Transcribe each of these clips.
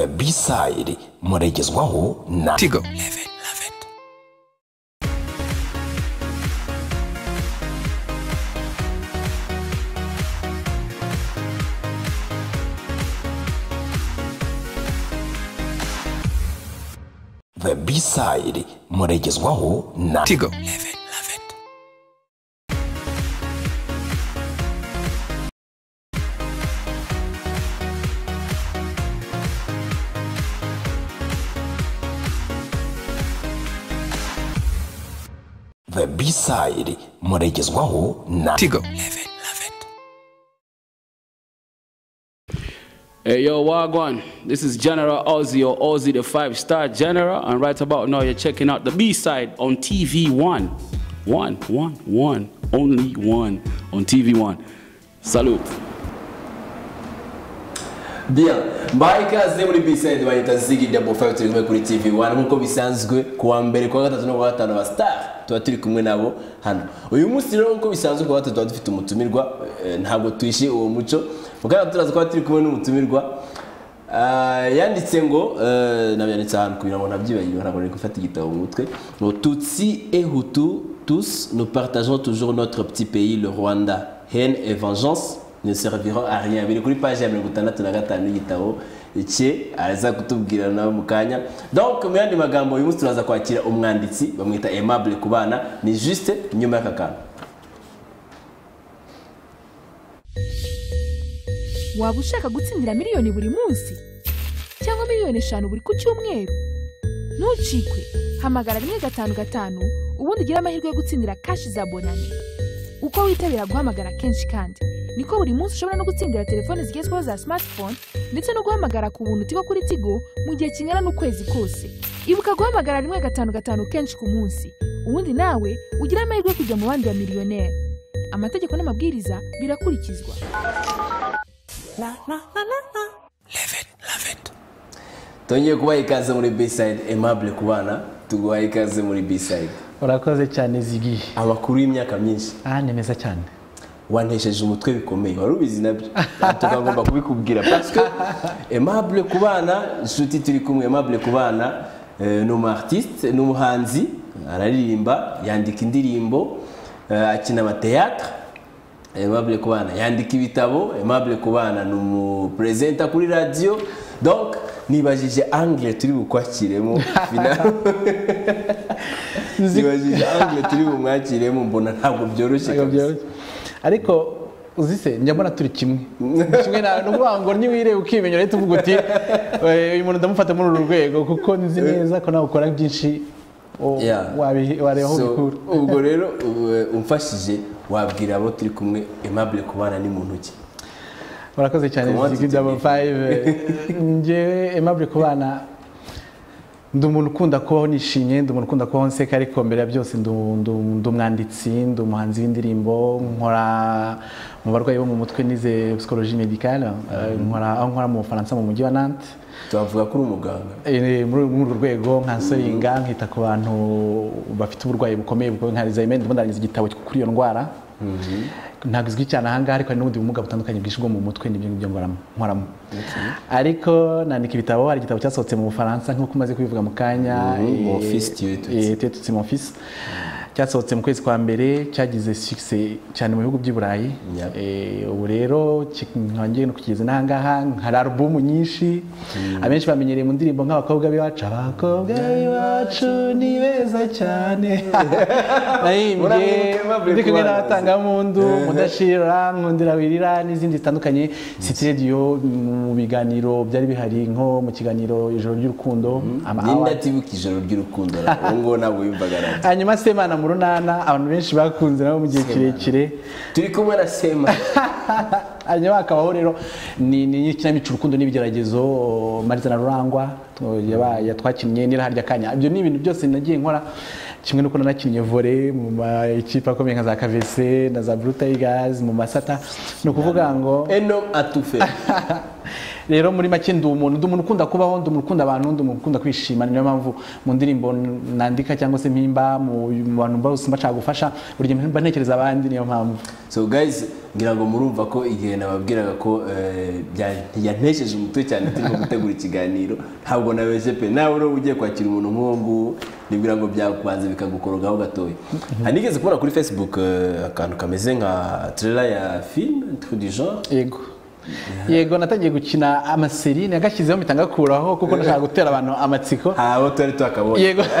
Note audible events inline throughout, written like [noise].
the b-side muragezwaho na tigo. The b-side muragezwaho na tigo. 11. sayiri muregezwaho na tigo Hey, yo, Wagwan. This is General Ozzy or Ozzy the Five Star General. And right about now, you're checking out the B side on TV One. One, one, one. Only one on TV One. Salute. Bien, mbaye ikaze muri B-side bayita Ziggy Double Five kuri TV One nk'uko bisanzwe kuwa mbere kuwa gatatu no kuwa gatanu ba Star tuba turi kumwe nabo et tous nous partageons toujours notre petit pays le Rwanda. Haine et vengeance ne serviront à rien. Biri kuri page ya mirongo itandatu na gatanu y'igitabo cye araza kutubwira nawe mu kanya. Donc mu yandi magambo uyu munsi turaza kwakira umwanditsi bamwita Aimable Kubana. Ni juste nyuma y'aka kantu. Waba ushaka gutsindira miliyoni buri munsi? Cyangwa miliyoni eshanu buri ku cyumweru? Ntucikwe. Hamagara rimwe gatanu gatanu ubundi ugire amahirwe yo gutsindira kashi za bonani. Uko witabira guhamagara kenshi kandi. Niko buri munsi ushobora no gutsindira telefoni zigezweho za smartphone ndetse no guhamagara ku buntu tigo kuri tigo mu gihe kingana n'ukwezi kose. Ibuka guhamagara rimwe gatanu gatanu kenshi ku munsi. Ubundi nawe ugire amahirwe yo kujya mu bandi ba miliyoneri amategeko n'amabwiriza birakurikizwa. Tongeye kubaha ikaze muri B-side Aimable Kubana tuguhaye ikaze muri B-side. Urakoze cyane zigi amakuru y'imyaka myinshi. Aha ni meza cyane. Wantesheje umutwe bikomeye. Wari ubizi na byo tukagomba kubikubwira. Parce que Aimable Kubana inshuti turi kumwe Aimable Kubana eh, ni umu artiste ni umuhanzi araririmba yandika indirimbo eh, akina amateatre Aimable Kubana yandika ibitabo Aimable Kubana ni umupresenta kuri radio. Donc nibajije angle turi bukwakiremo nibajije angle turi bumwakiremo mbona ntabwo byoroshye Ntabwo kabisa. byoroshye. Ariko uzi se njya mbona turi kimwe. Kimwe na ni ukuvuga ngo niwireba ukimenya urahita uvuga uti "Eh, uyu muntu ndamufata muri uru rwego kuko nzi neza ko nawe ukora byinshi wareba aho ubikura ubwo rero ubu- umfashije wabwira abo turi kumwe Aimable Kubana ni muntu ki urakoze cyane Comment zigi tu dabo fayive [laughs] njyewe aimable kubana ndi umuntu ukunda kubaho nishimye ndi umuntu ukunda kubaho nseka ariko mbere ya byose ndumwanditsi ndumuhanzi ndi umwanditsi ndi umuhanzi w'indirimbo nkora mu barwayi bo mu mutwe nize psychologie medicale eh, nkora aho nkora mu bufaransa mu mujyi wa nantes. Tubavuga ko uri umuganga. Eh, muri uru urwo rwego nkansoringa nkita ku bantu bafite uburwayi bukomeye bukomeye nka rizayimenti ndimo ndarangiza igitabo kuri iyo ndwara ntabwo izwi cyane ahangaha ariko hari n'ubundi bumuga butandukanye bwinshi bwo mu mutwe nibyo ngibyo nkoramo ariko nandika ibitabo hari igitabo cyasohotse mu bufaransa nk'uko umaze kubivuga mu kanya Mhm, mu eh, fils, cyasohotse mu kwezi kwa mbere cyagize succès cyane mu bihugu by'i burayi. Eh, ubu rero nkongeye no kugeza n'ahangaha hari alubumu nyinshi. Abenshi bamenyereye mu ndirimbo nk'abakobwa b'iwacu. Abakobwa b'iwacu ni beza cyane. [laughs] Aimable ndi kumwe Kubana? n'abatangamundu [laughs] mudashira nkundira wirira n'izindi zitandukanye. Radio mu biganiro byari bihari nko mu kiganiro ijoro ry'urukundo awards. atibuka ijoro ry'urukundo? Ubu ngubu ntabwo wiyumvaga hanyuma semana mu runana abantu benshi bakunze nabo mu gihe kirekire. Turi kumwe na sema. [laughs] Hanyuma hakabaho rero ni ikinamico urukundo n'ibigeragezo mariza na rurangwa tu- yaba- yatwakinnye n'iraharya kanya. Ibyo ni ibintu byose nagiye nkora kimwe nuko nanakinnye vore mu makipe akomeye nka za kavese na za blue tigers mu masata ni ukuvuga ngo eno atufe. [laughs] rero muri make ndi umuntu ndi umuntu ukunda kubaho ndi umuntu ukunda abantu ndi umuntu ukunda kwishima. Niyo mpamvu mu ndirimbo nandika cyangwa se mpimba mu bantu bose mbashaka gufasha buri gihe mba ntekereza abandi niyo mpamvu. So guys ngira ngo murumva ko igihe nababwiraga ko eh, yantesheje umutwe cyane turimo gutegura ikiganiro ntabwo nabeshye pe. Nawe uri ugiye kwakira umuntu nk'uwo nguwo nibwira ngo byakubanza bikagukorogaho gatoya hanigeze kubona kuri facebook eh, akantu kameze nka trailer ya film du genre? Yego. Yego natangiye gukina amaseri nagashyizeho mpita ngakuraho kuko nashaka gutera abantu amatsiko. Abo twari twakabonye yego. [laughs]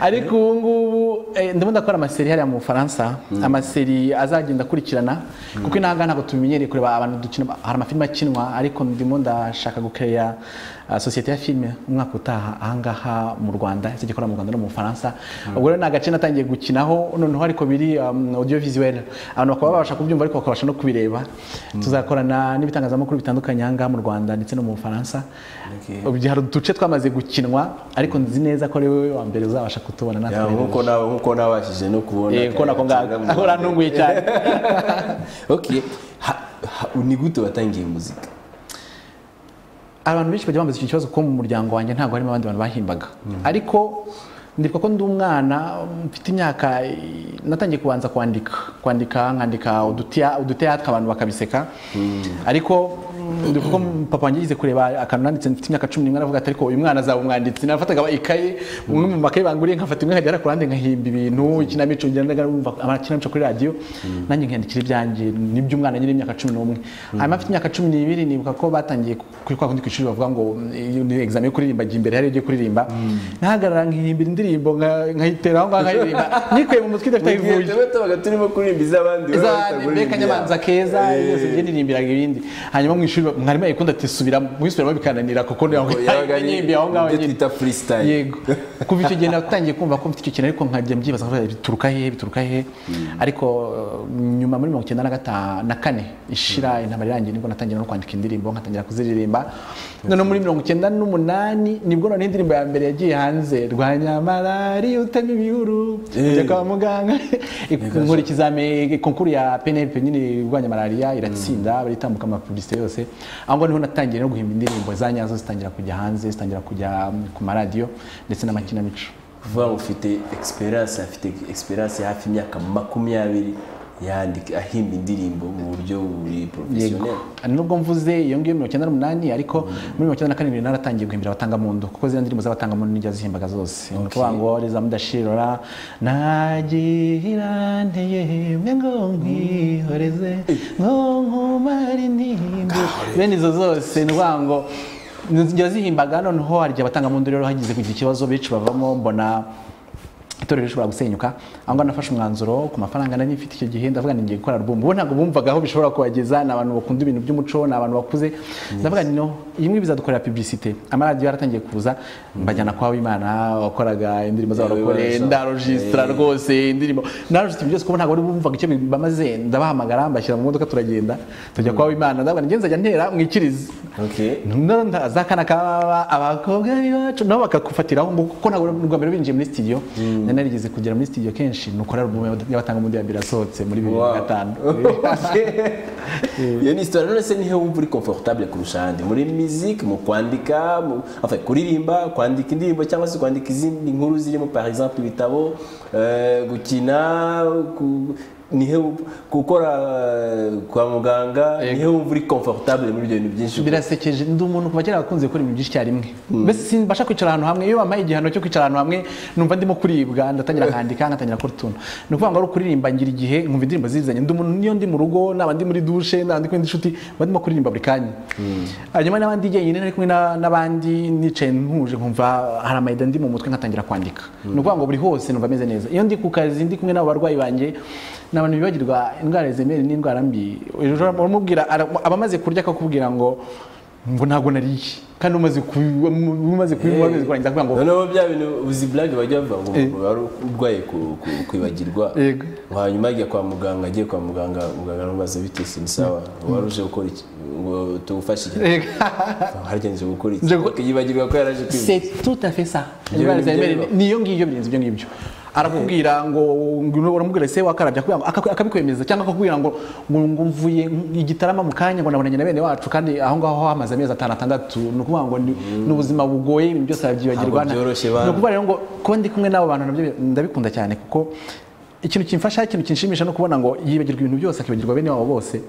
Ariko ubu ngubu eh, ndimo ndakora amaseri hariya mu bufaransa. Amaseri azagenda akurikirana kuko inaha ntabwo tubimenyereye kureba abantu dukina hari amafilime akinwa ariko ndimo ndashaka gukeya sosiyete ya filime umwaka utaha ahangaha mu rwanda izajya ikora mu rwanda no mu bufaransa. Ubwo rero ni agace natangiye gukinaho noneho ariko biri um, audio visuel abantu bakaba babasha kubyumva ariko bakabasha no kubireba. Tuzakorana n'ibitangazamakuru bitandukanye ahangaha mu rwanda ndetse no mu bufaransa. Hari uduce twamaze gukinwa ariko nzi neza ko ari wowe wa mbere uzabasha kutubona natwe. Nkuko nabashije no kubona Eh, ngako [laughs] urantunguye cyane. [laughs] Ni gute watangiye muzika? Abantu benshi bajya bambaza iki kibazo ko mu muryango wanjye ntabwo harimo abandi bantu bahimbaga. Ariko ndibuka ko ndi umwana mfite imyaka natangiye kubanza kwandika. Kwandika nkandika atwa abantu bakabiseka. Ariko mm, ndibuka ko papa wanjye yize kureba akantu nanditse mfite imyaka cumi n'imwe aravuga ati ariko uyu mwana azaba umwanditsi. Nafataga ikaye umwe mu makaye banguriye nkafata imwe nkajya ku ruhande ngahimba ibintu ikinamico ngenda numva amakinamico kuri radiyo nanjye nkandikira ibyanjye nibyo umwana nyiri imyaka cumi n'umwe. Hanyuma afite imyaka cumi n'ibiri nibuka ko batangiye kuri kwa kundi ku ishuri bavuga ngo ni examen yo kuririmba jya imbere hari ugiye kuririmba. Nahagarara nkihimbira indirimbo nka- nkayitera aho ngaho nkayiririmba. [laughs] Nikuye mu mutwe idafite aho ivuye tuba tubaga turimo kuririmba iz'abandi mbega nyamanza keza Eh. byose bye nirimbiraga ibindi. Hanyuma mu ishuri mwarimu yayikunda ati subiramo mwisubiramo bikananira kuko [laughs] nyimbi aho ngaho nyine twita freestyle. Yego. Kuva icyo gihe natangiye kumva ko mfite icyo kintu ariko nkajya mbyibaza ngo bituruka hehe bituruka hehe ariko uh, nyuma muri mirongo icyenda na kane ishira intambara irangiye nibwo natangira no kwandika indirimbo nkatangira kuziririmba. Noneho muri mirongo icyenda n'umunani nibwo noneho indirimbo ya mbere yagiye hanze rwanya malariya utema ibihuru ujya kwa muganga. [laughs] Nkora ikizame konkuru ya penelpe nyine irwanya malariya iratsinda baritambuka amapubulisite yose aho ngaho ni ho natangiye no guhimba indirimbo za nyazo zitangira kujya hanze zitangira kujya mm, ku maradiyo ndetse n'amakinamico. Ngo ufite experience afite experience hafi imyaka makumyabiri yandika ahimba indirimbo mu buryo buri Hari nubwo mvuze iyo ngiyo mirongo icyenda n'umunani ariko muri mirongo icyenda na karindwi naratangiye guhimbira abatangamuntu kuko ziriya ndirimbo z'abatangamuntu nijya zihimbaga zose. Ni ukuvuga ngo riza mudashirora nagira nteye mwe ngo nkwihoreze ngo nkumare intimba bene izo zose ni ukuvuga ngo njya zihimbaga noneho hari igihe abatangamuntu rero hagize kugira ikibazo benshi bavamo mbona itorero rishobora gusenyuka. Aho ngaho nafashe umwanzuro ku mafaranga nari mfite icyo gihe ndavuga ngo ngiye gukora album. Bo ntabwo bumvaga aho bishobora kubageza ni abantu bakunda ibintu by'umuco ni abantu bakuze. Ndavuga ngo no imwe bizadukorera publicité. Amaradiyo yaratangiye kuza mbajyana kwa wimana wakoraga indirimbo z'abarokore Eh. rwose indirimbo. Narogisitara byose kuko ntabwo bari bumvaga icyo bamaze ndabahamagara mbashyira mu modoka turagenda tujya kwa wimana ndavuga ngo ngenzi ajya ntera mwikirize. Okay za kana kaba abakobwa b'iwacu nabo bakakufatiraho ngo kuko ntabwo rwa mbere binjiye muri studio nari narigeze kugera muri studio kenshi nuko ari album y'abatanga mu ya mbere yasohotse muri bibiri na Wow. gatanu. [laughs] Iyo ni histoire none se nihe wumva uri comfortable kurusha ahandi? Muri musique mu kwandika enfin kuririmba kwandika indirimbo cyangwa se kwandika izindi nkuru zirimo par exemple ibitabo eh, gukina ku- nihe gukora eh, kwa muganga nihe wumva uri comfortable muri ibyo bintu byinshi birasekeje ndi umuntu kuva kera wakunze gukora ibintu byinshi icyarimwe. Mbese simbasha kwicara ahantu hamwe iyo bampaye igihano cyo kwicara ahantu hamwe numva ndimo kuribwa ndatangira [laughs] nkandika ngatangira gukora utuntu. Ni ukuvuga ngo ari ukuririmba ngira igihe nkumva indirimbo zizanye. Ndi umuntu niyo ndi mu rugo naba ndi muri dushe naba ndi kumwe n'inshuti mba ndimo kuririmba buri kanya. Hanyuma n'abandi jyenyine nari kumwe na- n'abandi nicaye ntuje nkumva hari amayida ndi mu mutwe nkatangira kwandika. Ni ukuvuga ngo buri hose numva ameze neza. Iyo ndi ku kazi ndi kumwe n'abo barwayi banjye ni abantu bibagirwa indwara zemere n'indwara mbi. Uramubwira abamaze aba amaze kurya akakubwira ngo ngo ntabwo nariye kandi umaze umaze kubinywa umaze kurangiza akubwira ngo noneho bya bintu uzi blague bajya bavuga ngo Eh. wari urwaye kwibagirwa. Hanyuma ajya kwa muganga agiye kwa muganga muganga aramubaza bite si sawa? Wari uje gukora iki? Ngo tugufashe iki harya gukora iki? Yibagirwa ko yaraje kwibagirwa c'est tout à fait ça. Niyo ngiyo birenze ibyo ngibyo arakubwira ngo uramubwira ngo- aka- akabikwemeza cyangwa akakubwira ngo ngo ngo mvuye igitarama mu kanya ngo nabonanye na bene wacu kandi aho ngaho hamaze amezi atanu atandatu ni ukuvuga ngo ni ni ubuzima bugoye ibintu byose arabyibagirwa ni ukuvuga rero ngo kuba ndi kumwe n'abo bantu na byo ndabikunda cyane kuko ikintu kimfasha ikintu kinshimisha no kubona ngo yibagirwa ibintu byose akibagirwa bene wabo bose.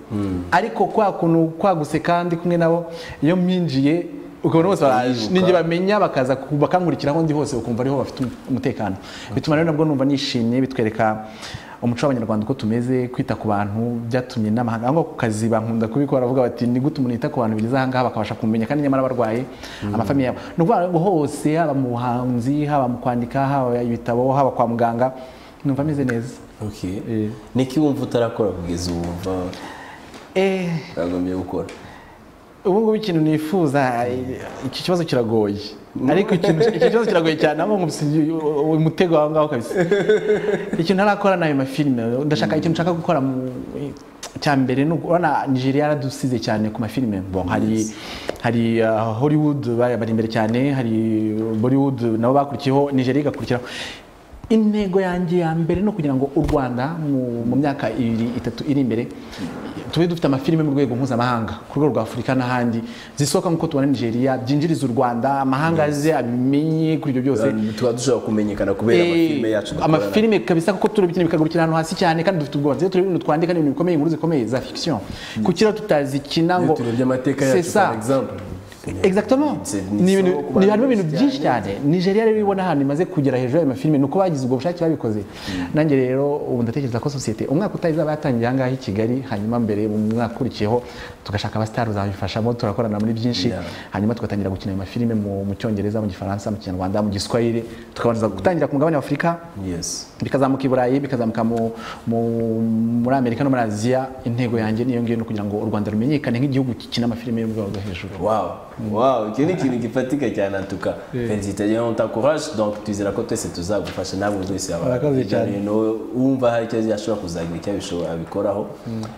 Ariko kwa kuntu kwaguse kandi kumwe nabo iyo mpinjiye ukabona bose baraje ninjye bamenya bakaza ku- bakankurikira aho ndi hose ukumva ariho bafite umutekano. Bituma rero nabwo numva nishimye bitwereka umuco w'abanyarwanda uko tumeze kwita ku bantu byatumye n'amahanga. Aho ku kazi bankunda kubikora bavuga bati ni gute umuntu yita ku bantu bigeze aha ngaha bakabasha kumenya kandi nyamara barwaye amafamiye yabo. Ni ukuvuga ngo hose haba mu buhanzi haba mu kwandika haba ibitabo haba kwa muganga numva ameze neza. Okay. Eh. niki wumva utarakora kugeza ubu? Wumva eh uragombye gukora. Ubu ngubu ikintu nifuza iki kibazo kiragoye. Ariko ikintu iki kibazo kiragoye cyane aho ngo umutego aho ngaho kabisa. Ikintu ntarakora ni ayo mafilime ndashaka ikintu nshaka gukora mu cya mbere ni urabona nigeria yaradusize cyane ku mafilime bon hari hari uh, hollywood bari imbere cyane hari bollywood nabo bakurikiyeho nigeria igakurikiraho. Intego yanjye ya mbere no kugira ngo u rwanda mu, myaka ibiri itatu iri imbere tube dufite amafilime mu rwego mpuzamahanga ku rwego rwa afurika n'ahandi zisohoka nk'uko tubona nigeria byinjiriza u rwanda amahanga aze abimenye kuri ibyo byose. Tuba dushobora kumenyekana kubera amafilime yacu amafilime kabisa kuko turabikeneye bikagurukira ahantu hasi cyane kandi dufite ubwoba turi ibintu twandika n'ibintu bikomeye inkuru zikomeye za fiction. Kuki rero tutazikina ngo C'est ça. Exactement. Ni Ni ni harimo ibintu byinshi cyane. Nigeria rero ibona ahantu imaze kugera hejuru y'ayo mafilime nuko bagize ubwo bushake babikoze. Nanjye rero ubu ndatekereza ko sosiyete umwaka utaha izaba yatangiye ahangaha i Kigali hanyuma mbere mu mwaka ukurikiyeho tugashaka abasitari uzabifashamo turakorana muri byinshi. Hanyuma tugatangira gukina ayo mafilime mu cyongereza mu gifaransa mu kinyarwanda mu giswahili tukabanza gutangira ku mugabane wa Afurika. Yes. Bikazamuka i burayi bikazamuka mu, mu, muri amerika no muri aziya intego yanjye niyo ngiyo ni ukugira ngo u rwanda rumenyekane nk'igihugu gikina amafilime yo mu rwego rwo hejuru wow iki ni ikintu gifatika cyane antuka felicitations on t'encourage donc twizera ko twese tuzagufasha nawe buri wese yaba ibintu wumva hari icyo yashobora kuzagira icyo abishobora abikoraho.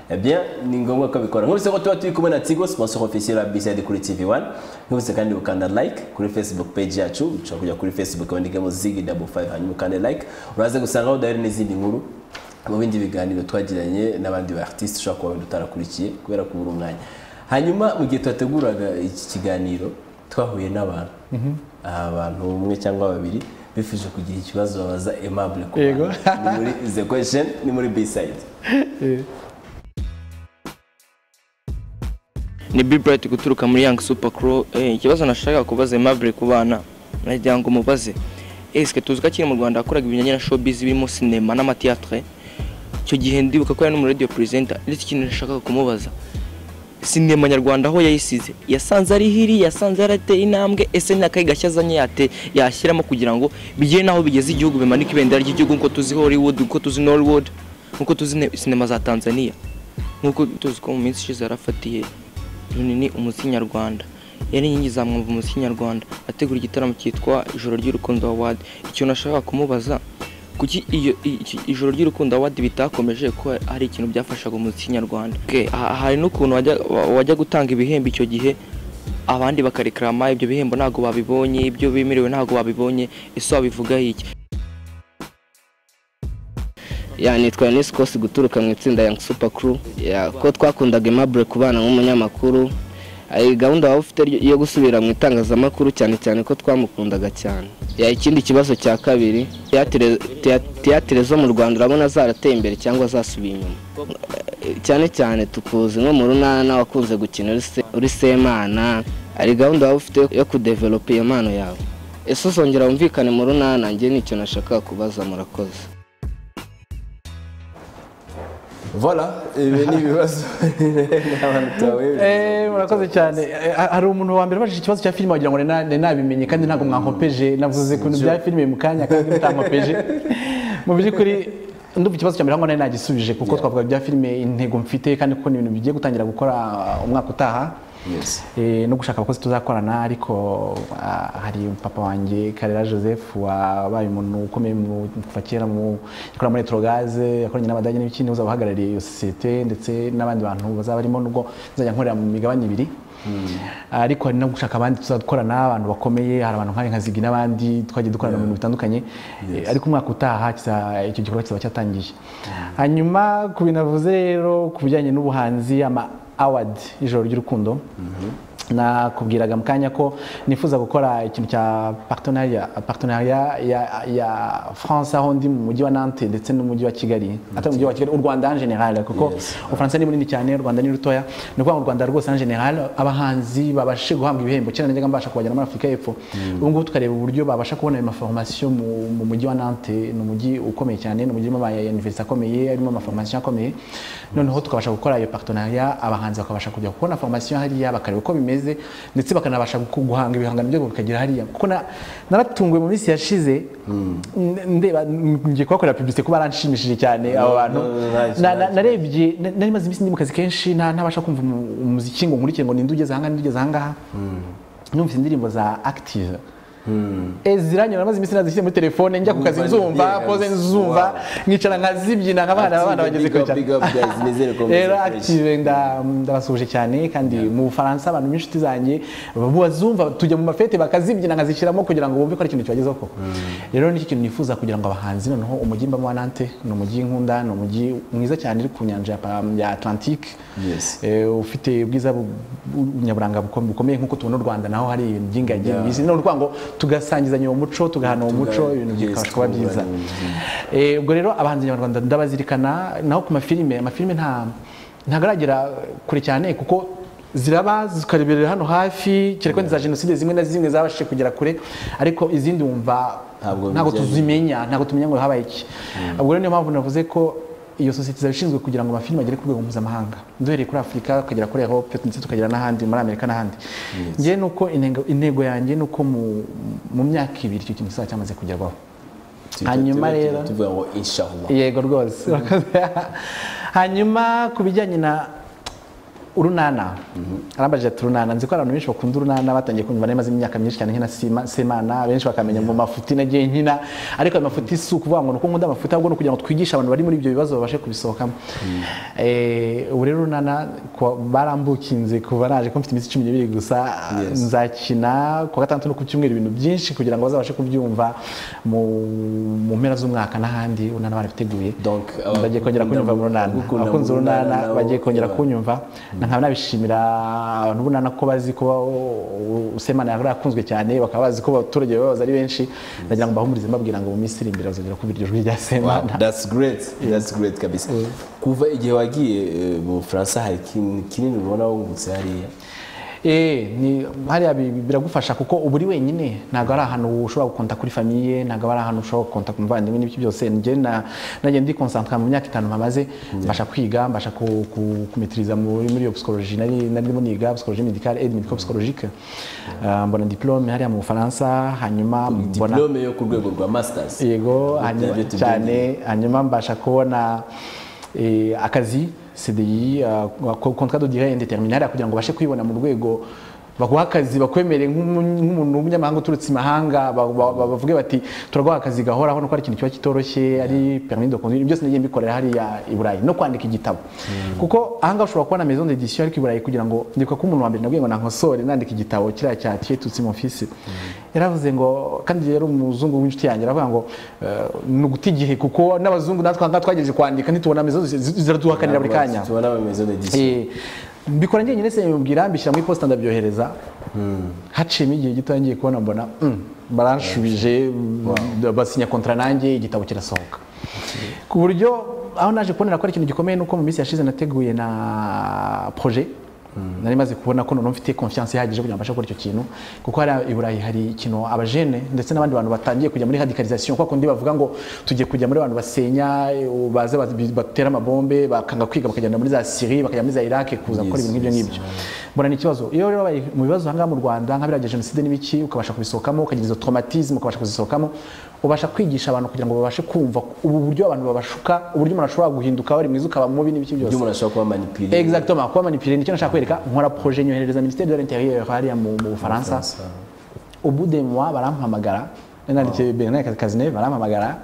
Eh bien ni ngombwa ko abikora. Nk'ubise ko tuba turi kumwe na tigo sponsor officiel wa bside kuri tv 1 nk'ubise kandi ukanda like kuri facebook page yacu. Ushobora kujya kuri facebook wandikamo zigi double five hanyuma ukande like. Uraza gusangaho dahari n'izindi nkuru mu bindi biganiro twagiranye n'abandi ba artiste ushobora kuba wenda utarakurikiye kubera kubura umwanya. Hanyuma mu gihe twateguraga iki kiganiro twahuye n'abantu. Abantu umwe cyangwa babiri bifuje kugira ikibazo babaza aimable ku bantu. ni muri the question ni muri b-side [laughs] ni Bright guturuka muri Young Super Crew eh, ikibazo nashaka kubaza Aimable ku bana. Nagira ngo mubaze. Eske tuzi ko akiri mu Rwanda yakoraga ibijyanye na showbiz birimo cinema n'amateatre icyo gihe ndibuka ko yari no mu radio presenter. Ndetse ikintu nashaka kumubaza sinema nyarwanda aho yayisize. Yasanze ari hiri yasanze yarateye intambwe ese ni akahe gashya azanye yashyiramo kugira ngo bigere n'aho bigeze igihugu bimanika ibendera ry'igihugu nk'uko tuzi Hollywood nk'uko tuzi Nollywood nk'uko tuzi ne- sinema za Tanzania. Nk'uko tuzi ko mu minsi ishize yarafatiye runini umuziki nyarwanda. Yari inkingi za mwumva umuziki nyarwanda. Ategura igitaramo cyitwa ijoro ry'urukundo award. Ikintu nashaka kumubaza kuki ijoro ry'urukundo award bitakomeje ko hari ikintu byafashaga umuziki nyarwanda? Hari n'ukuntu wajya wa- wajya gutanga ibihembo icyo gihe abandi bakarekarama ibyo bihembo ntabwo babibonye ibyo bemerewe ntabwo babibonye ese wabivugaho iki? Ya nitwa Niscos guturuka mu itsinda Young Super Crew. Ya ko twakundaga Aimable kubana nk'umunyamakuru. Gahunda waba ufite yo gusubira mu itangazamakuru cyane cyane ko twamukundaga cyane. Ya ikindi kibazo cya kabiri tiyatire zo mu Rwanda urabona zarateye imbere cyangwa zasubiye inyuma? Eh, cyane cyane tukuzi nko mu runana wakunze gukina uri semana. Hari gahunda waba ufite yo kudevelopa iyo mpano yawe? Ese uzongera wumvikane mu runana? Njye ni cyo nashaka kubaza murakoze. Voilà. Ibi ni ibibazo murakoze cyane hari umuntu wa mbere ubajije ikibazo cya filime wagira ngo nari nabimenye kandi ntabwo mwankopeje navuze ku bintu bya filime mu kanya kandi mutankopeje mu by'ukuri ndumva ikibazo cya mbere nari nagisubije kuko twavuga bya filime intego mfite kandi kuko ni ibintu bigiye gutangira gukora umwaka utaha. No gushaka abakozi tuzakorana ariko ah, hari papa wanjye karera joseph wabaye umuntu ukomeye mu- kuva kera mu ikora muri electrogaze yakoranye n'abadage n'ibiki niwe uzaba uhagarariye iyo sosiyete ndetse n'abandi bantu bazaba barimo nubwo nzajya nkorera mu migabane ibiri. Ariko hari no gushaka abandi tuzakorana abantu bakomeye hari abantu nk'ayo nka zigi n'abandi twagiye dukorana mu bintu bitandukanye Eh, ariko umwaka utaha icyo gikorwa kizaba cyatangiye hanyuma ku bintu avuze rero ku bijyanye n'ubuhanzi ama award ijoro ry'urukundo. Nakubwiraga mu kanya ko nifuza gukora ikintu cya partenariat partenariat ya, ya France aho ndi mu mujyi wa Nantes ndetse n'umujyi wa Kigali. Atari umujyi wa Kigali u Rwanda en general kuko Yes. ubufaransa ni munini cyane u Rwanda ni rutoya. Ni ukuvuga u Rwanda rwose en general abahanzi babashe guhabwa ibihembo. Kera najyaga mbasha kubajyana muri Afurika y'Epfo. Ubu ngubu tukareba uburyo babasha kubona ayo maformation mu, mu mujyi wa Nantes ni umujyi ukomeye cyane ni umujyi urimo amayuniversite akomeye arimo amaformation akomeye. Noneho tukabasha gukora iyo partenariat abahanzi bakabasha kujya kubona formation hariya bakareba uko bimeze ndetse bakanabasha gu- guhanga ibihangano byabo bikagira hariya. Kuko na- naratunguwe mu minsi yashize n- ndeba ngiye kubakorera publicité kuba baranshimishije cyane abo bantu. narebye na- nari maze iminsi ndi mu kazi kenshi nta- ntabasha kumva umu- umuziki ngo nkurikire ngo ninde ugeze ahangaha ninde ugeze ahangaha numvise indirimbo za active. Eh, ziranyura namaze iminsi nazishyize muri telefone njya ku kazi nzumva nibyo, pose kabisa. nzumva nkicara nkazibyina nk'abana abana bageze kure [laughs] rero active nda- ndabasuhuje cyane kandi mu bufaransa abantu b'inshuti zanjye bazumva tujya mu mafete bakazibyina nkazishyiramo kugira ngo bumve ko ari ikintu kibagezeho koko. Rero nicyo kintu nifuza kugira ngo abahanzi noneho umujyi mbamo wa Nantes ni umujyi nkunda ni umujyi mwiza cyane uri ku nyanja ya Atlantique. Yes. Eh, ufite ubwiza bu- bu- nyaburanga bukom- bukomeye nk'uko tubona u Rwanda naho hari bizi ni urwango ngo tugasangizanya uwo muco tugahana uwo muco ibintu bikabasha kuba byiza ubwo rero abahanzi nyarwanda ndabazirikana naho ku mafilime amafilime nta ntabwo aragera kure cyane kuko ziraba zikareberera hano hafi kereka ni za jenoside zimwe na zimwe zabashije kugera kure ariko izindi wumva Ntabwo tuzimenya ntabwo tumenya ngo habaye iki. Ubwo rero niyo mpamvu navuze ko iyo sosiyete izaba ishinzwe kugira ngo amafilime agere ku rwego mpuzamahanga. Duhereye kuri afurika tukagera kuri europe ndetse tukagera n'ahandi muri amerika n'ahandi. Njyewe ni uko intego- yanjye ni uko mu- mu myaka ibiri icyo kintu kizaba cyamaze kugerwaho. Hanyuma rero yego rwose. Urakoze. [laughs] hanyuma ku bijyanye na urunana. Arambajije ati urunana. Nzi ko abantu benshi bakunda urunana batangiye kumva nemaze imyaka myinshi cyane nkina Sima- semana benshi bakamenya mu mafuti nagiye nkina. Ariko ayo mafuti si ukuvuga ngo nuko uko nkunda amafuti ahubwo ni ukugira ngo twigishe abantu bari muri ibyo bibazo babashe kubisohokamo. Eh, ubu rero urunana barambukinze kuva naje ko mfite iminsi cumi n'ibiri gusa nzakina ku gatandatu no ku cyumweru ibintu byinshi kugira ngo bazabashe kubyumva mu mpera z'umwaka n'ahandi urunana barabiteguye. Donc, bagiye kongera kunyumva mu runana abakunze urunana bagiye kongera kunyumva nkaba nabishimira. Abantu b'urunana ko bazi ko usemana yari akunzwe cyane bakaba bazi ko abaturage babaza ari benshi. Ndagira ngo mbahumurize mbabwira ngo mu minsi iri imbere bazongera kumva iryo jwi rya semana. That's great that's great kabisa. Kuva igihe wagiye eh, mu bufaransa hari kinini ubona wungutse hariya hariya bi- biragufasha kuko uba uri wenyine ntabwo ari ahantu ushobora gukonta kuri famiye ntabwo ari ahantu ushobora gukonta ku muvandimwe n'ibiki byose. Njye na nanjye ndi concentre mu myaka itanu mpamaze mbasha kwiga mbasha ku- ku- kumetiriza muri muri iyo psychologie. Nari nari ndimo niga psychologie médicale aide médico psychologique. Ah, mbona diplôme hariya mu Bufaransa hanyuma mbona diplome yo ku rwego rwa masters. Yego cyane hanyuma mbasha kubona eh, akazi CDI uh, contrat de durée indéterminée hariya kugira ngo ubashe kwibona mu rwego baguha akazi bakwemere nk'umu- nk'umuntu w'umunyamahanga uturutse imahanga ba- ba- ba- bavuge bati turaguha akazi gahoraho no ko ari ikintu kiba kitoroshye ari permis de conduire. Byose nagiye mbikorera hariya i Burayi no kwandika igitabo. Kuko ahangaha ushobora kubona maison d'édition ariko i Burayi kugira ngo ndibuka ko umuntu wa mbere nabwiye ngo nankosore nandika igitabo kiriya cya Thier Tutsi mon fils yaravuze ngo kandi rero umuzungu w'inshuti yanjye aravuga ngo eh, ni uguta igihe kuko n'abazungu natwe twagejeje kwandika ntitubona maison ziraduhakanira buri kanya. tubona maison d'édition. Eh, mbikora njyenyine se mbwira mbishyira muri posita ndabyohereza. Haciyemo igihe gito ngiye kubona mbona mm, baranshubije basinya kontra nanjye igitabo kirasohoka. Ku buryo aho naje kubonera ko ari ikintu gikomeye nuko mu minsi yashize nateguye na projet. Nari maze kubona ko noneho mfite confiance ihagije kugira ngo mbashe gukora icyo kintu kuko hari i Burayi hari ikintu abajene ndetse n'abandi bantu batangiye kujya muri radicalisation. Kwa kundi bavuga ngo tugiye kujya muri abantu basenya baze bat- batera amabombe bakanga kwiga bakagenda muri za Syrie bakajya muri za Iraq kuza gukora ibintu nk'ibyo ngibyo mbona ni ikibazo. Iyo rero mu bibazo ahangaha mu Rwanda nka biriya bya jenoside n'ibiki ukabasha kubisohokamo ukagira izo traumatisme ukabasha kuzisohokamo ubasha kwigisha abantu kugira ngo babashe kumva ubu buryo abantu babashuka uburyo umuntu ashobora guhinduka wari mwiza ukaba mubi n'ibiki byose. Umuntu ashobora kuba manipulé exactement kuba manipulé ni cyo nashaka kwereka nkora projet nyoherereza ministère de l'intérieur hariya mu bufaransa. Au bout des mois barampamagara. Nandikiye Bernard Cazeneuve barampamagara.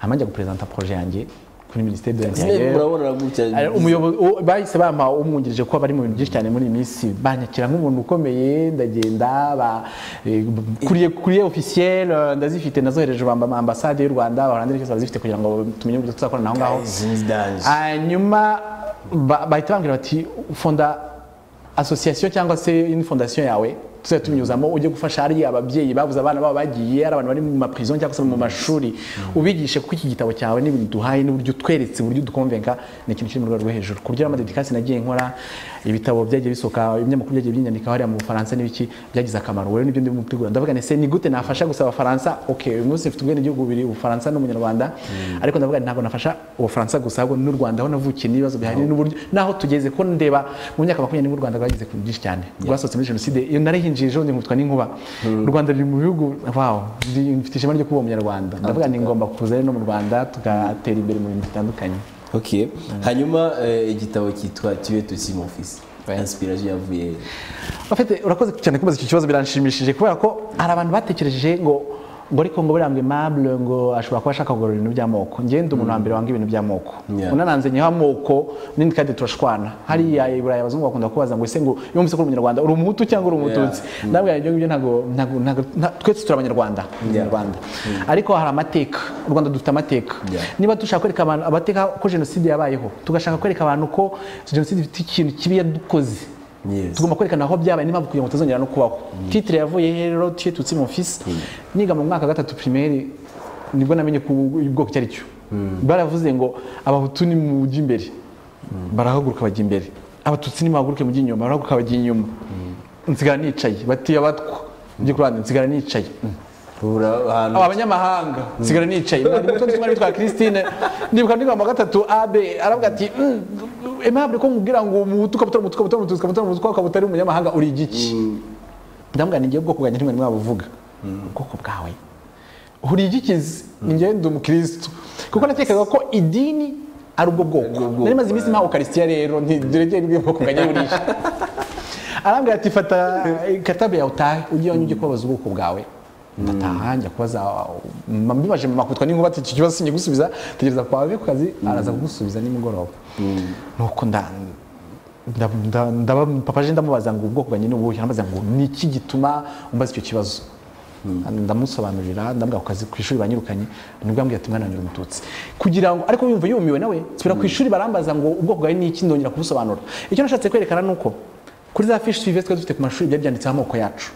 Hama njya gupresenta projet yanjye. Kuri ministeri de l'intérieur. umuyobozi bahise bampa umwungirije kuba bari mu bintu byinshi cyane muri iyi minsi. Banyakira nk'umuntu ukomeye ndagenda ba eh, kuriye kuriye officiel eh, ndazifite nazohereje hereje bamba ambasade y'u Rwanda abaholandi n'icyo bazifite kugira ngo tumenye uburyo tuzakorana aho ngaho. Hanyuma bahita bambwira bati fonda association cyangwa se une fondation yawe tuzajya tubinyuzamo ujye gufasha hariya ababyeyi babuze abana babo bagiye ari abantu bari mu maprison cyangwa se mu mashuri. Ubigishe kuko iki gitabo cyawe n'ibintu duhaye n'uburyo tweretse uburyo dukonvenka ni ikintu kiri mu rwego rwo hejuru. Ku buryo amadedikasi nagiye nkora ibitabo byagiye bisohoka ibinyamakuru byagiye binyandika hariya mu bufaransa n'ibiki byagize akamaro. Rero ni byo ndimo gutegura. Ndavuga nti se ni gute nafasha gusa abafaransa? Ok uyu munsi mfite ubwenegihugu bubiri ubufaransa n'umunyarwanda. Ariko ndavuga ntabwo nafasha ubufaransa gusa ahubwo n'u rwanda aho navukiye n'ibibazo bihari n'uburyo n'aho tugeze ko ndeba mu myaka makumyabiri n'u rwanda rwagize ku byinshi cyane. Rwasohotse muri jenoside. Iyo narahinjiye ejo ndi nkutwa n'inkuba u rwanda ruri mu bihugu wao ndi- mfite ishema ryo kuba umunyarwanda. Ndavuga ni ngomba kuza rero no mu rwanda tugatera imbere mu bintu bitandukanye. Ok. Hanyuma eh, igitabo cyitwa tuye tusi mon fils inspiration yavuye he? Urakoze cyane kubaza iki kibazo biranshimishije kubera ko hari abantu batekereje ngo ngo ariko ngo buriya ngo Aimable ngo ashobora kuba ashaka kugorora ibintu by'amoko. Njye ndi umuntu wa mbere wanga ibintu by'amoko. Unananze nyeho amoko n'indi kandi turashwana hariya i Burayi abazungu bakunda kubaza ngo ese ngo iyo wumvise ko umunyarwanda uri umuhutu cyangwa uri umututsi? Ndabwira ibyo ngibyo ntabwo ntabwo ntabwo nta- twese turi abanyarwanda abanyarwanda. Ariko hari amateka u Rwanda dufite amateka. Niba dushaka kwereka abantu amateka ko jenoside yabayeho tugashaka kwereka abantu ko jenoside ifite ikintu kibi yadukoze. Tugomba kwerekana aho byabaye n'impamvu kugira ngo tutazongera no kubaho. Titire yavuye rero? Tuye tutsi mon fils? Niga mu mwaka wa gatatu primaire ni bwo namenye ko ubwoko icyo ari cyo. Baravuze ngo abahutu ni mujya imbere. Barahaguruka bajya imbere. Abatutsi nimuhaguruke mujya inyuma. Barahaguruka bajya inyuma. Nsigara nicaye. Batiye abatwa njye kurande nsigara nicaye. Abanyamahanga nsigara nicaye. Mwari muto ndetse mwari witwa Christine ndibuka ndiga mu gatatu abe aravuga ati "Mm, Aimable ko nkubwira ngo umuhutu ukabutora umuhutu ukabutora umuhutu ukabutora umuhutu ukaba utari umunyamahanga uri igiki ndamubwira ni ngewe ubwoko bwanjye ntimwe mwabuvuga ubwoko bwawe? Uri igikizi ni ngewe ndi umukirisitu kuko natekaga ko idini ari ubwo bwoko. Nari maze iminsi mpawe ukarisitiya rero ntiduregere ubwoko bwanjye burisha [laughs] arambwira ati fata katabe yawe utahe ujye iwanyu ujye kubabaza ubwoko bwawe. Ndataha njya kubaza mbibaje mama kutwa n'inkuba iki kibazo sinyigusubiza tegereza kwawe ku kazi araza kugusubiza nimugoroba. Nuko papa aje ndamubaza ngo ubwoko bwanjye ni ubuhe aramubaza ngo ni iki gituma umbaza icyo kibazo ndamusobanurira ndambwira ku kazi ku ishuri banyirukanye ni bwo yambwiye ati mwana wanjye umututsi kugira ngo ariko yumva yumiwe nawe nsubira ku ishuri barambaza ngo ubwoko bwawe ni iki ndongera kubusobanura icyo nashatse kwerekana ni uko kuri za fishi suive twari dufite ku mashuri byari byanditseho amoko yacu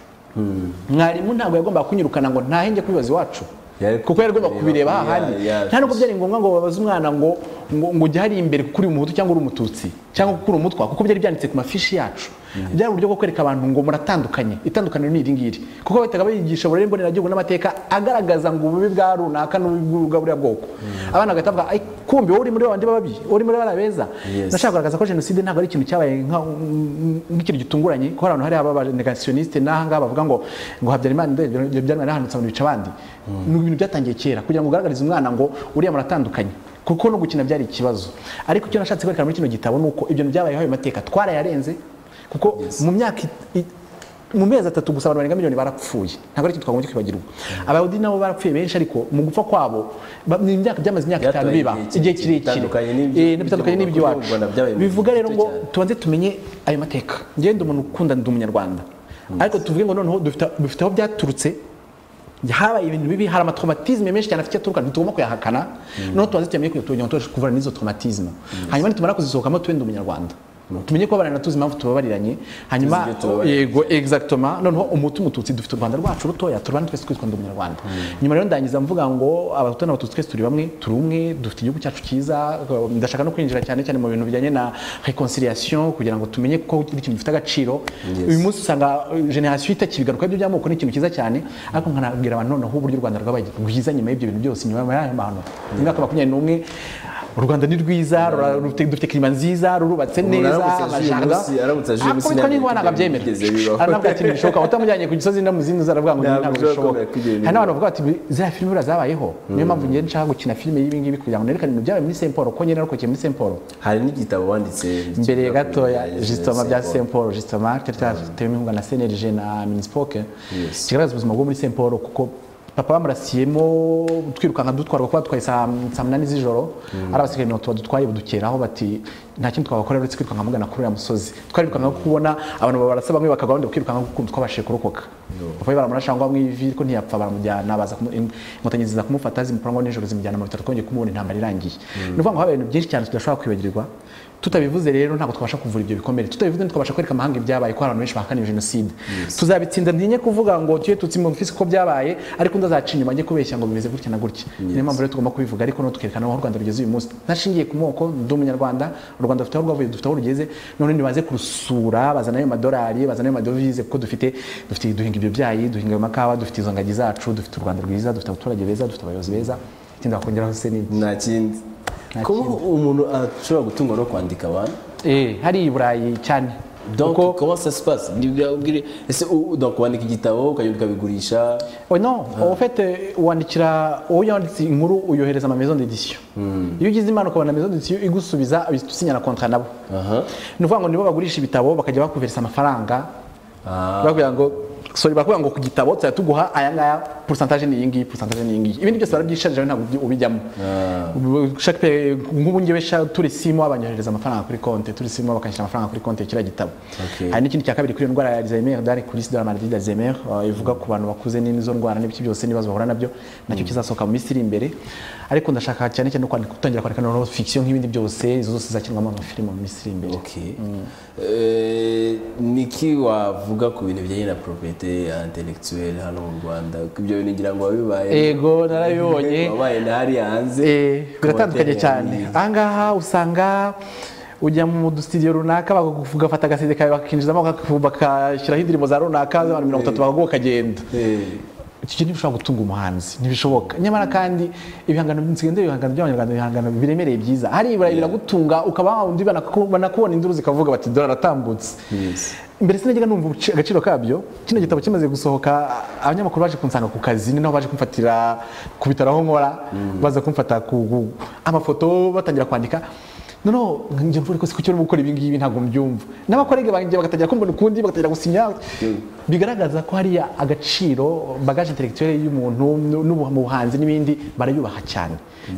mwarimu ntabwo yagombaga kunyirukana ngo ntahenge kwibaza iwacu Yari kuko yari agomba kubireba hahandi nta nubwo byari ngombwa ngo babaze umwana ngo ngo ujye hariya imbere kuko uri umuhutu cyangwa uri umututsi cyangwa kuko uri umutwa kuko byari byanditse ku mafishi yacu. Byari uburyo bwo kwereka abantu ngo muratandukanye itandukaniro ni iri ngiri. Kuko bahitaga bigisha uburere mboneragihugu n'amateka agaragaza ngo ububi bwa runaka n'ububi bwa buriya bwoko. Abana bagahita bavuga "Ai, kumbi wowe uri muri babandi babi uri muri bariya beza? Yes. ndashaka kugaragaza ko jenoside ntabwo ari ikintu cyabaye nk'ikintu gitunguranye ko hari abantu hari abanegationiste n'aha ngaha bavuga ngo ngo habyarimana ndege byaremwe n'ahantu abantu bica abandi. Ni ibintu byatangiye kera kugira ngo ugaragarize umwana ngo uriya muratandukanye kuko no gukina byari ikibazo. Ariko icyo nashatse kwerekana muri kino gitabo ni uko ibyo byabayeho ayo mateka twarayarenze kuko mu myaka mu mezi atatu gusa abantu barenga miliyoni barapfuye. Ntabwo ari ikintu twagombye kwibagirwa. Abayahudi nabo barapfuye benshi ariko mu gupfa kwabo ni imyaka byamaze imyaka itanu biba igihe kirekire, bitandukanye Eh, n'iby'iwacu gihe bivuga rero ngo tubanze tumenye ayo mateka. Ndi umuntu ukunda ndi umunyarwanda. Ariko tuvuge ngo noneho dufite aho byaturutse habaye ibintu bibi hari amatraumatisme menshi cyane afite aturuka ntitugomba kuyahakana noneho tubanze tuyamenye kugira ngo n'izo traumatisme hanyuma nitumara kuzisohokamo tube ndi umunyarwanda tumenye ko abana tuzi impamvu tubabariranye hanyuma yego exactement noneho umutu umututsi dufite u rwanda rwacu rutoya turabana twese twitwa ndi umunyarwanda nyuma rero ndangiza mvuga ngo abahutu n'abatutsi twese turi bamwe turi umwe dufite igihugu cyacu cyiza ndashaka no kwinjira cyane cyane mu bintu bijyanye na reconciliation kugira ngo tumenye ko ikintu gifite agaciro uyu munsi usanga uh, generasiyo itakibigaruka ibyo by'amoko ni ikintu cyiza cyane ariko nkanabwira abantu noneho uburyo u rwanda rwabaye rwiza nyuma y'ibyo bintu byose nyuma y'ayo mahano mu myaka makumyabiri n'umwe u rwanda ni rwiza rura- rufite- dufite klima nziza rurubatse Umuntu neza aramutse aje uyu amajardin munsi- aramutse aje uyu munsi ariko niko ntabwo ntabyemera byigeze bibaho. aranavuga ati ntibishoboka utamujyanye ku gisozi no mu zindi nzu aravuga ngo Ntabwo ntabwo bishoboka bishoboka. ko ibyo bintu hari n'abantu bavuga bati ziriya filime buriya zabayeho? Niyo mpamvu njye nshaka gukina filime y'ibi ngibi kugira ngo nerekane ibintu byabaye muri Saint Paul. Ko njye narokokeye muri Saint Paul? Hari n'igitabo wanditse mbere kivuga ku gatoya bijyanye na justement bya Saint Saint Paul justement cyari cyatewe inkunga na CNLG na Minispoc Yes. kigaragaza ubuzima bwo muri Saint Paul kuko papa bamurasiyemo twirukanka dutwarwa kuba dutwaye saa munani z'ijoro. Ari abasirikare mirongo itatu badutwaye budukeraho bati nta kintu twabakorera uretse kwirukanka mugana kuri uriya musozi. Twarirukanka kubona abantu barasa bamwe bakagwa abandi bakirukanka kuko twabashije kurokoka. Papa we baramurasha ngo mu ivi ariko ntiyapfa baramujyana baza inkotanyi ziza kumufata zimukora ngo nijoro zimujyana mu bitaro twongeye kumubona intambara irangiye. Ni ukuvuga ngo habaye ibintu byinshi cyane tudashobora kwibagirwa. Tutabivuze rero ntabwo twabasha kuvura ibyo bikomere. Tutabivuze ntitwabasha kwereka amahanga ibyabaye ko hari abantu benshi bahakana jenoside. Tuzabitsinda ntinye kuvuga ngo tuye tutsimba mu mfisi ko byabaye ariko ndazaca inyuma njye kubeshya ngo bimeze gutya na gutya. Niyo mpamvu rero tugomba kubivuga ariko no tukerekana aho u Rwanda rugeze uyu munsi. Ntashingiye ku moko ndi umunyarwanda u Rwanda dufite aho rwavuye dufite aho rugeze none nibaze kurusura bazana ayo madolari bazana ayo madovize kuko dufite dufite duhinga ibyo byayi duhinga ayo makawa dufite izo ngagi zacu dufite u Rwanda rwiza dufite abaturage beza dufite abayobozi beza. Ikindi wakongeraho se n'ibindi nta kindi kuba umuntu ashobora gutungwa no kwandika abantu? Eh hari i Burayi cyane. Donc comment ça se passe? Wandika igitabo ukagenda ukabigurisha? Oh non, en fait euh, wandikira uwo yanditse inkuru uyohereza ama maison d'édition. Iyo ugize imana ukabona maison d'édition igusubiza usinyana contrat nabo. Ni ukuvuga ngo nibo bagurisha ibitabo bakajya bakuveresa amafaranga. Ah. bakubwira ngo sorry bakubwira ngo ku gitabo tuzajya tuguha aya ngaya. Pourcentage ni yingi pourcentage ni yingi ibindi byose barabyisharije ntabwo ubijyamo Chaque pe- nk'ubu ngewe sha turi simo abanyohereza amafaranga kuri konti turi simo bakanshyira amafaranga kuri konti ya kiriya gitabo hari n'ikindi cya kabiri kuri ndwara ya Alzheimer dari kuri de la maladie d'Alzheimer uh, ivuga ku bantu bakuze n'izo ndwara n'ibiki byose n'ibibazo bahura nabyo nacyo kizasohoka mu minsi iri imbere ariko ndashaka cyane cyane no kwandika gutangira kwandika noneho fiction nk'ibindi byose izo zose zakinwamo amafilime mu minsi iri imbere Okay. Eh, niki wavuga ku bintu bijyanye na propriété intellectuelle hano mu Rwanda? Ko ibyo bintu ngira ngo wabibaye. Ego, narabibonye. [laughs] wabaye na hariya hanze Eh, biratandukanye materi cyane. Ahangaha usanga ujya mu dusitidiyo runaka bagafata agasede kawe bakinjizamo bakashyiraho indirimbo za runaka z'abantu mirongo itatu bakaguha ukagenda. Eh, iki kintu ntibishobora gutunga umuhanzi. Ntibishoboka. Nyamara kandi ibihangano nsigaye ibihangano by'abanyarwanda ibihangano biremereye byiza. Hari iburayi biragutunga ukaba wundi banaku- banakubona induru zikavuga bati dore aratambutse. Mbere sinajyaga numva agaciro kabyo kino gitabo kimaze gusohoka abanyamakuru baje kunsanga ku kazi ni naho baje kumfatira ku bitaro aho nkora baza kumfata ku ku- amafoto batangira kwandika. Noneho njye mvuga ko sikucyo urimo gukora ibi ngibi ntabwo mbyumva n'abakorege banjye bagatangira kumbona ukundi bagatangira gusinya bigaragaza ko hariya agaciro bagage intellectuelle y'umuntu mu buhanzi n'ibindi barayubaha cyane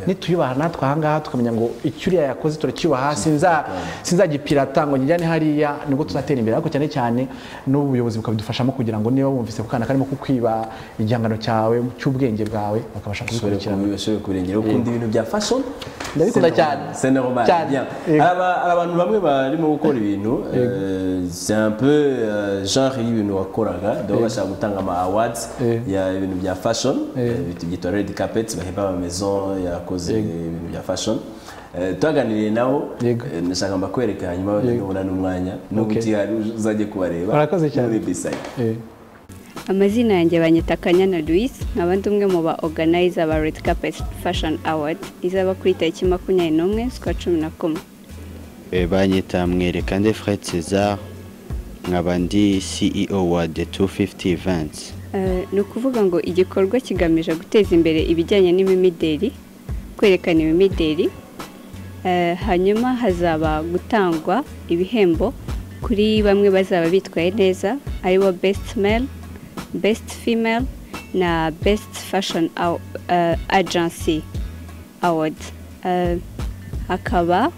nituyubaha natwe ahangaha tukamenya ngo icyo uriya yakoze turacyubaha sinza sinzagipirata ngo njyane hariya ni bwo tuzatera imbere ariko cyane cyane n'ubuyobozi bukabidufashamo kugira ngo niba bumvise ku kana karimo kukwiba igihangano cyawe cy'ubwenge bwawe bakabasha kubikurikirana kubirengera ukunda ibintu bya fashion Ndabikunda cyane. Bien abantu bamwe barimo gukora ibintu un peu genre y'ibintu wakoraga donc bashaka gutanga ama awards ya ibintu bya fashion byitwa red carpet bahemba ama maison yakoze ibintu bya fashion twaganiriye nabo Yego. ndashaka mbakwereka hanyuma nubona n'umwanya Okay. utihari uzajye kubareba Urakoze cyane. muri Beside. Amazina yanjye banyita kanyana louise nkaba ndi umwe mu ba organizer ba red carpet fashion award izaba kuri tariki makumyabiri n'umwe z'ukwa cumi na kumwe. Eh, banyita mwerekande fred césar nkaba ndi ceo wa the 250 events. Eh, ni ukuvuga ngo igikorwa kigamije guteza imbere ibijyanye n'imimideri kwerekana imimideri Eh, hanyuma hazaba gutangwa ibihembo kuri bamwe bazaba bitwaye neza ari bo best male best female na best fashion eh, agency award. Eh, hakaba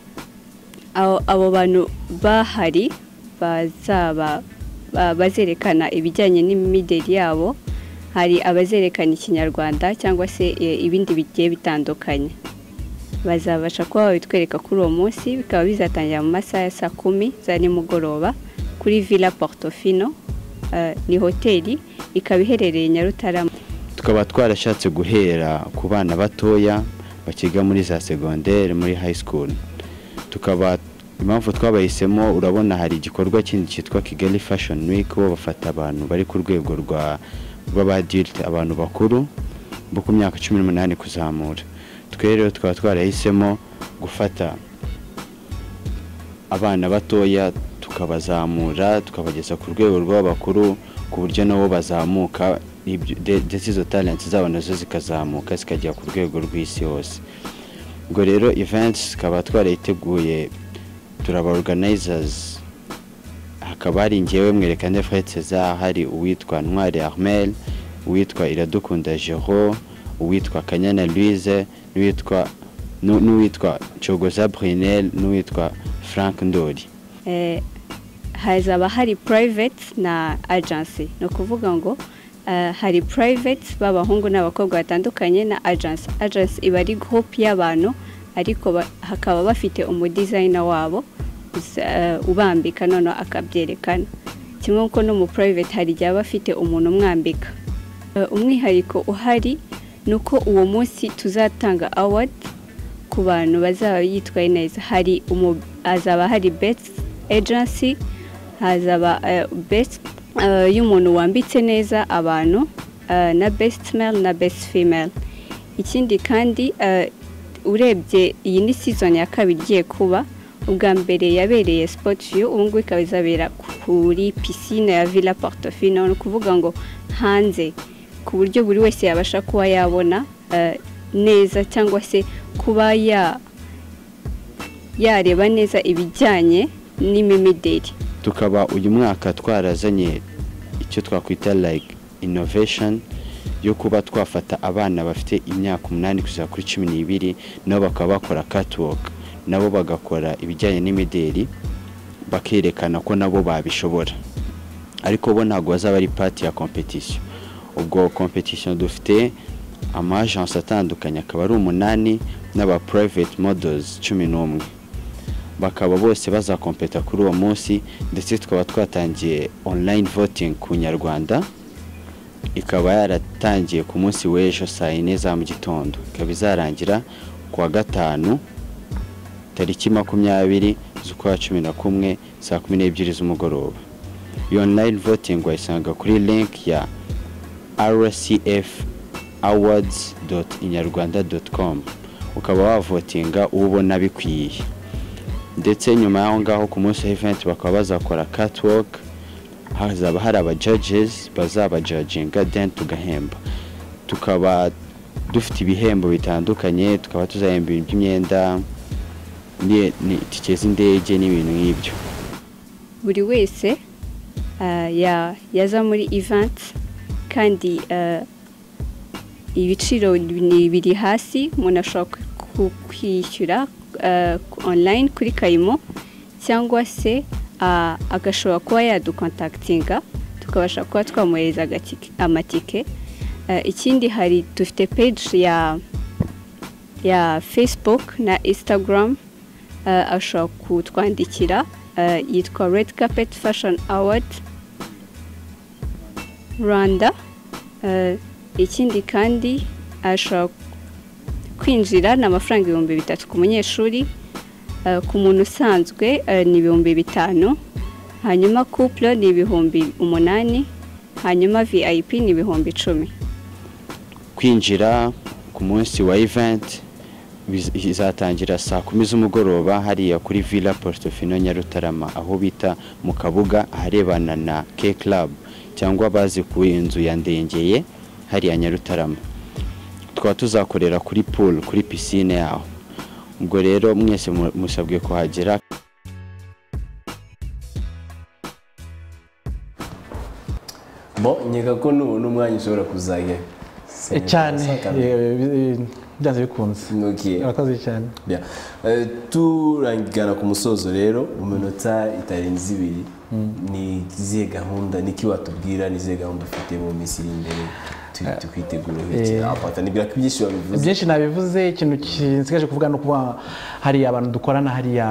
abo bantu bahari bazaba ba- bazerekana ibijyanye n'imideri yabo. Hari abazerekana ikinyarwanda cyangwa se e, ibindi bigiye bitandukanye. Bazabasha kuba babitwereka kuri uwo munsi bikaba bizatangira mu masaha ya saa kumi za nimugoroba kuri villa portofino. eh, ni hoteli ikaba iherereye nyarutarama. Tukaba twarashatse guhera ku bana batoya bakiga muri za segonderi muri high school. Tukaba impamvu twabahisemo urabona hari igikorwa kindi cyitwa kigali fashion week bo bafata abantu bari ku rwego rwa rw'abadilte abantu bakuru bo ku myaka cumi n'umunani kuzamura. Twe rero tukaba twarahisemo gufata abana batoya tukabazamura tukabageza ku rwego rw'abakuru ku buryo nabo bazamuka ndetse izo talent zabo na zo zikazamuka zikagera ku rwego rw'isi hose ubwo rero events tukaba twarayiteguye turaba organizers hakaba hari ngewe mwerekane Fred César hari uwitwa Ntwari Armel uwitwa Iradukunda Jero uwitwa Kanyana Louise n'uwitwa nu- n'uwitwa Cogoza Brunel n'uwitwa Frank Ndori Eh, hazaba hari private na agency. Ni ukuvuga ngo eh, hari private b'abahungu n'abakobwa batandukanye na agency. Agency iba ari group y'abantu ariko ba- hakaba bafite umudizayina wabo eh, ubambika noneho akabyerekana. Kimwe nk'uko no mu private hari igihe aba afite umuntu umwambika. Eh, umwihariko uhari ni uko uwo munsi tuzatanga award ku bantu bazaba yitwaye neza. Hari hazaba hari best agency hazaba eh, best eh, y'umuntu wambitse neza abantu eh, na best male na best female. Ikindi kandi urebye iyi ni season ya kabiri igiye kuba ubwa mbere yabereye view ubu ngubu ikaba izabera kuri piscine ya villa portofino. Ni ukuvuga ngo hanze ku buryo buri wese yabasha kuba yabona neza cyangwa se kuba ya yareba neza ibijyanye n'imimideri. Tukaba uyu mwaka twarazanye icyo twakwita like innovation yo kuba twafata abana bafite imyaka umunani kugeza kuri cumi n'ibiri nabo bakaba bakora catwalk. Nabo bagakora ibijyanye n'imideri bakerekana ko nabo babishobora. Ariko bo ntabwo bazaba ari pati ya competition. Ubwo competition dufite ama agence atandukanye akaba ari umunani n'aba private models cumi n'umwe. Bakaba bose bazakompeta kuri uwo munsi ndetse tukaba twatangiye online voting ku nyarwanda ikaba yaratangiye ku munsi w'ejo saa yine za mu gitondo. Ikaba izarangira ku wa gatanu tariki makumyabiri z'ukwa cumi na kumwe saa kumi n'ebyiri z'umugoroba. Iyo online voting wayisanga kuri link ya rcf awards inyarwanda ukaba wavotinga uwo ubona bikwiye. Ndetse nyuma y'aho ngaho ku munsi wa event bakaba bazakora catwalk hazaba hari aba judges bazabajajinga then tugahemba. Tukaba dufite ibihembo bitandukanye tukaba tuzahemba ibintu by'imyenda itike z'indege n'ibintu nk'ibyo. Buri wese ya- yaza muri event kandi eh, ibiciro biri hasi umuntu ashobora kwishyura online kuri kayimo cyangwa se agashobora kuba yadukontakitinga tukabasha kuba twamuhereza amatike Eh, ikindi hari dufite page ya ya facebook na instagram eh, ashobora kutwandikira yitwa red carpet fashion award rwanda. Ikindi kandi ashobora kwinjira ni amafaranga ibihumbi bitatu ku munyeshuri Eh, ku muntu usanzwe eh, ni ibihumbi bitanu hanyuma couple ni ibihumbi umunani hanyuma vip ni ibihumbi icumi. Kwinjira ku munsi wa event biz- izatangira saa kumi z'umugoroba hariya kuri villa portofino nyarutarama aho bita mu kabuga aharebana na k club cyangwa bazi ku inzu ya ndengeye hariya nyarutarama. Tukaba tuzakorera kuri pool kuri piscine yaho. Ubwo rero mwese mu- musabwe kuhagera. Bo nkeka ko nubona umwanya ushobora kuzajya. Eh, cyane. Eh, byanze bikunze. Okay. urakoze cyane. Eh, turangana ku musozo rero mu minota itarenze ibiri ni izihe gahunda niki watubwira ni izihe gahunda ufite mu minsi iri imbere? Tu- tukwitegura Eh, apata nibwira ko ibyinshi wabivuze byinshi nabivuze ikintu nsigaje kuvuga ni ukuvuga hari abantu dukorana hariya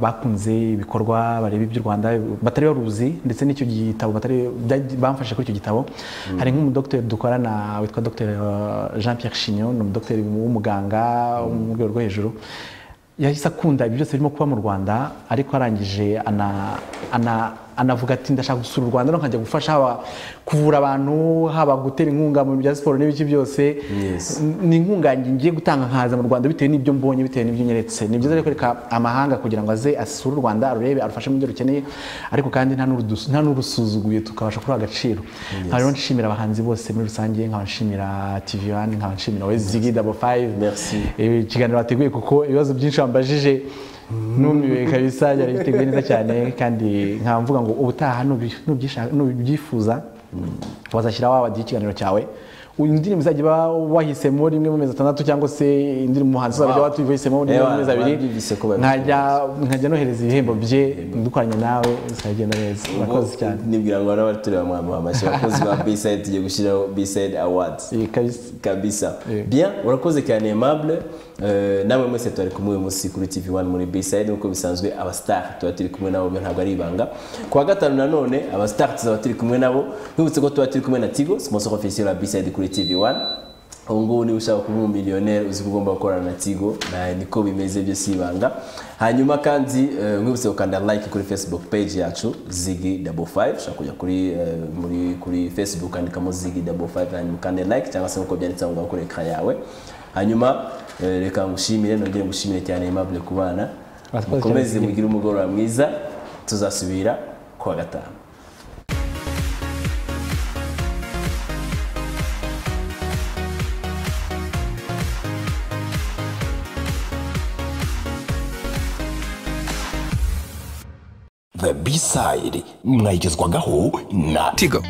bakunze ibikorwa bareba iby'u rwanda batari baruzi ndetse n'icyo gitabo bamfashe kuri icyo gitabo. Hari nk'umudogiteri dukorana witwa dr jean pierre chignon ni umudogiteri w'umuganga wo mu rwego rwo hejuru. Yahise akunda ibyo byose birimo kuba mu rwanda ariko arangije ana- anavuga ati ndashaka gusura u rwanda no nkajya gufasha haba kuvura abantu haba gutera inkunga mu bya siporo n'ibiki byose. Ni inkunga ngiye gutanga nkaza mu rwanda bitewe n'ibyo mbonye bitewe n'ibyo nyeretse. Ni byiza kwereka amahanga kugira ngo aze asure u rwanda arurebe arufashe mu byo rukeneye ariko kandi nta n'urusuzuguye tukabasha kuruha agaciro. Nkaba rero nshimira abahanzi bose muri rusange nkaba nshimira tv one nkaba nshimira we zigi Merci. Eh, ikiganiro bateguye kuko ibibazo byinshi wambajije numiwe kabisa byari biteguye neza cyane kandi nkaba mvuga ngo ubutaha nubyifuza wazashyiraho wabadiye ikiganiro cyawe. Indirimbo izajya iba wahisemo rimwe mu mezi atandatu cyangwa se indirimbo umuhanzi uzajya Wow. wahisemo rimwe mu mezi abiri nkajya nohereza ibihembo bye dukoranye nawe bizagenda neza. Murakoze cyane. nibwira ngo n'abari turi bamwamuha amashyi abakozi ba b-side tugiye gushyiraho awards. Eh, kabisa. Bien urakoze cyane aimable namwe mwese twari kumwe uyu munsi kuri tv one muri b-side nk'uko bisanzwe abastar tuba turi kumwe nabo ntabwo ari ibanga. Ku wa gatanu nanone abastar tuzaba turi kumwe nabo. Nkibutse ko tuba turi kumwe na tigo sponsor officiel wa b-side kuri tv one. Ubu ngubu niba ushaka kuba umumiliyoneri uzi ko ugomba gukorana na tigo. Niko bimeze byo si ibanga. Hanyuma kandi eh, mwibutse gukanda like kuri facebook page yacu zigi double five. Ushobora kujya kuri eh, muri kuri facebook ukandikamo zigi double five hanyuma ukande like cyangwa se nk'uko byanditse aho ngaho kuri ekara yawe. Hanyuma eh, reka ngushimire nongere ngushimire cyane aimable ku bana Murakoze mukomeze mugire umugoroba mwiza tuzasubira ku wa gatanu. The B-side mwayigezwagaho na Tigo.